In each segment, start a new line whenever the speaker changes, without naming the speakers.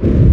you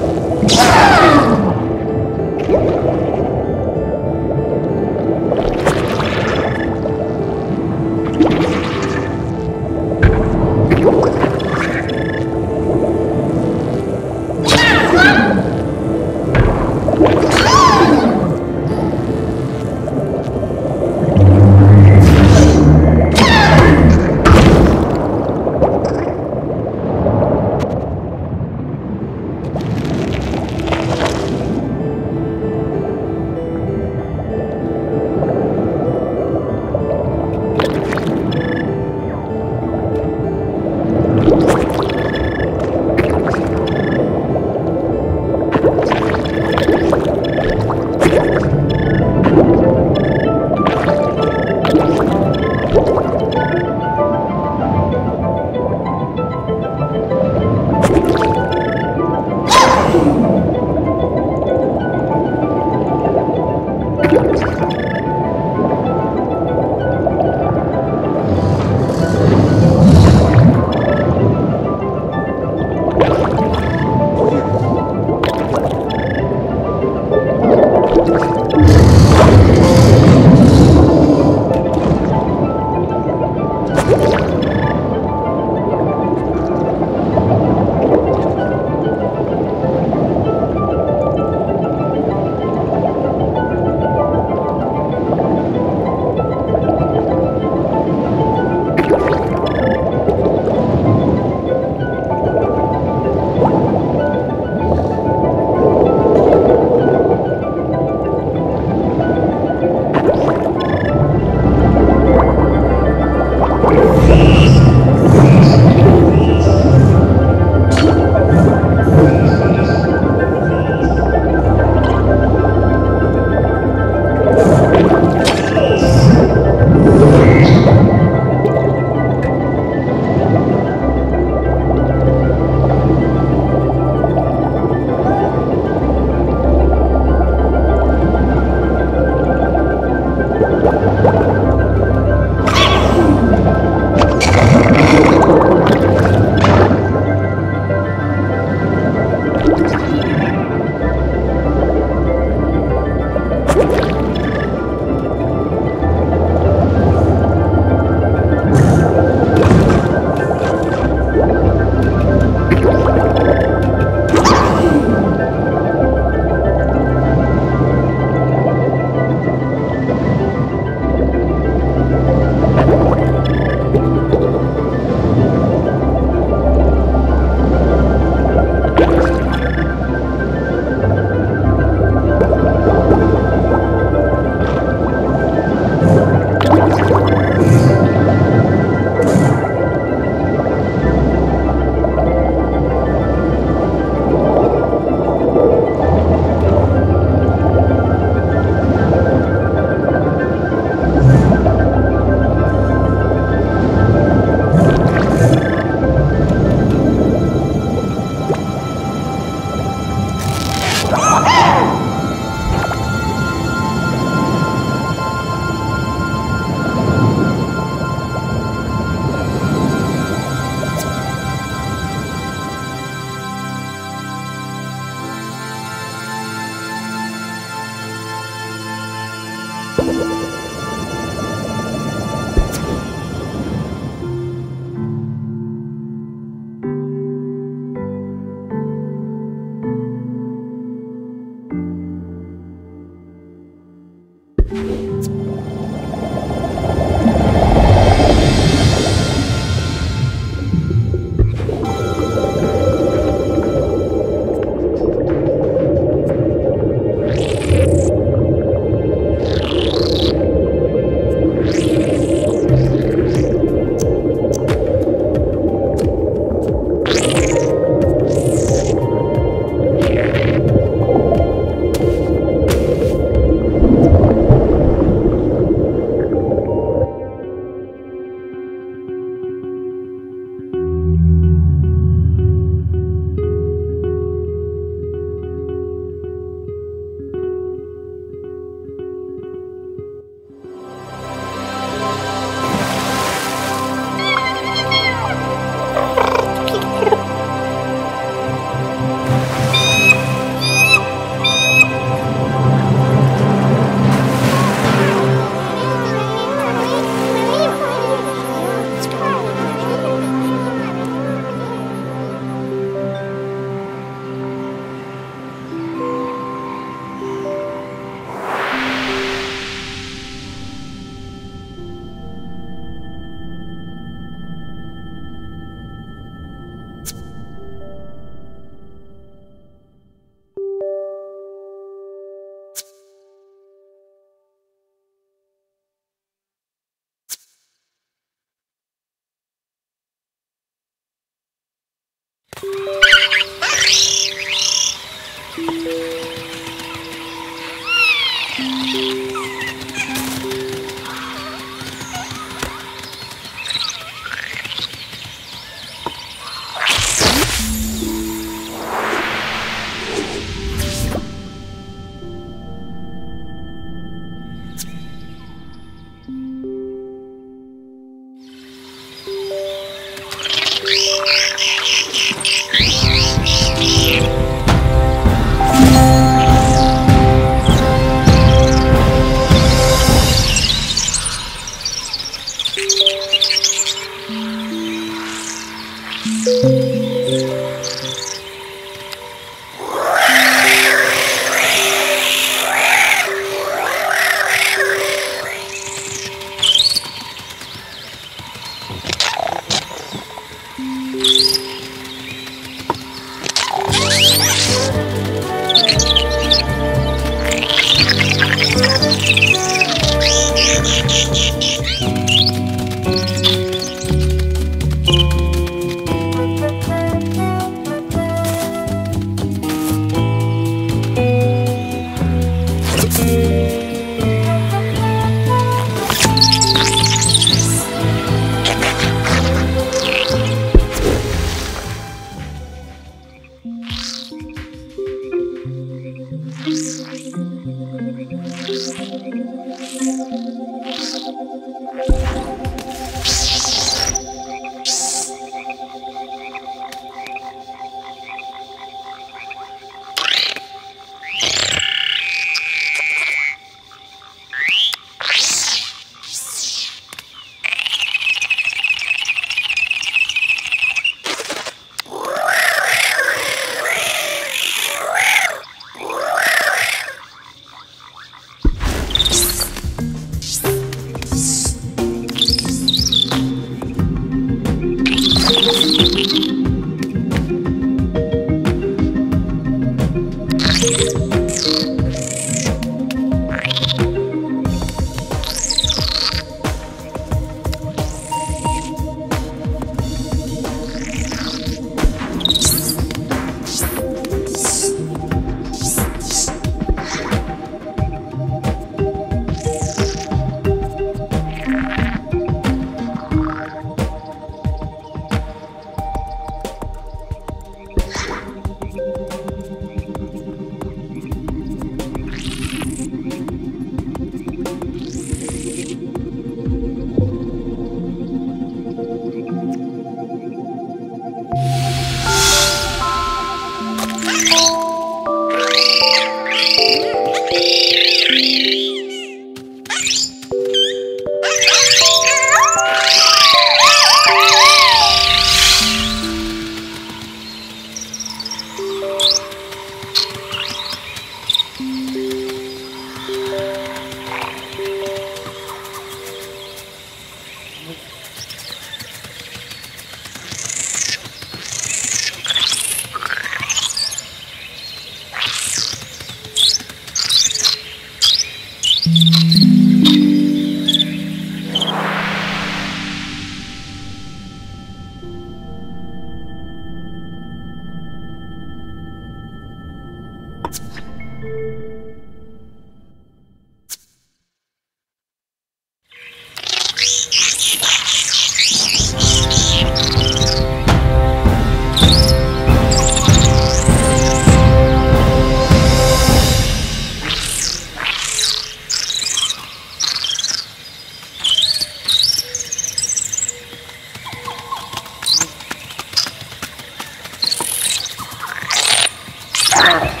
Wow.